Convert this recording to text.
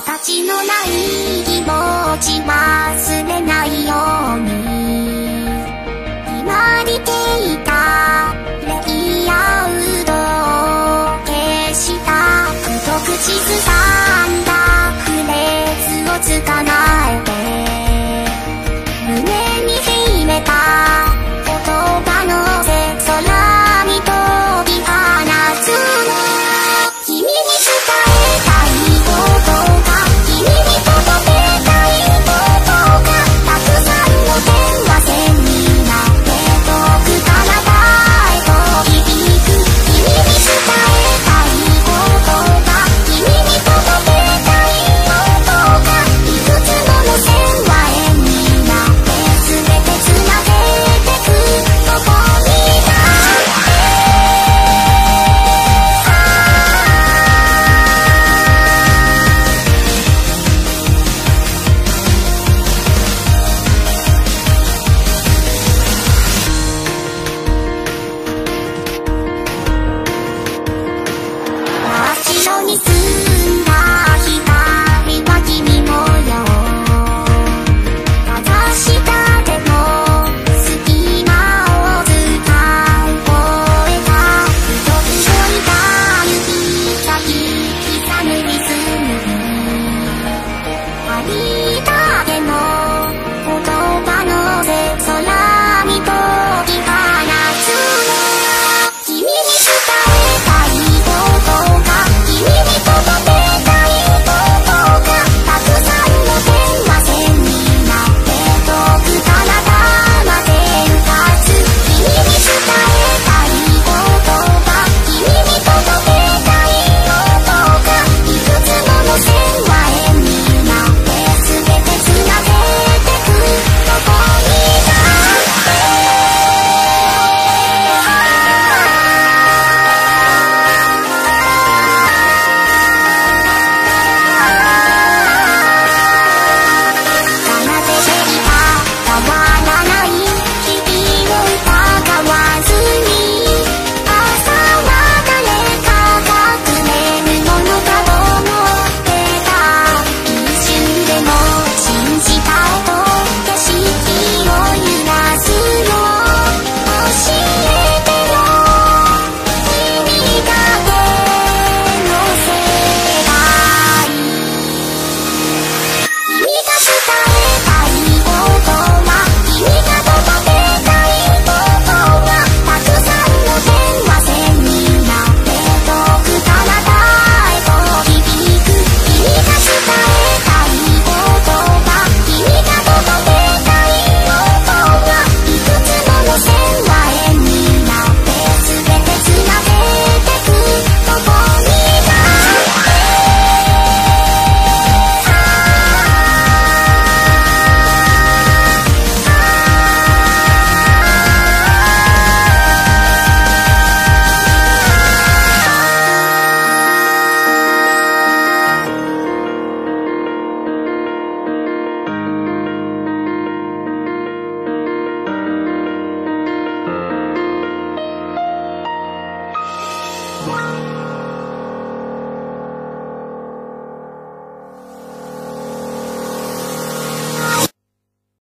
形のない気持ち忘れないように。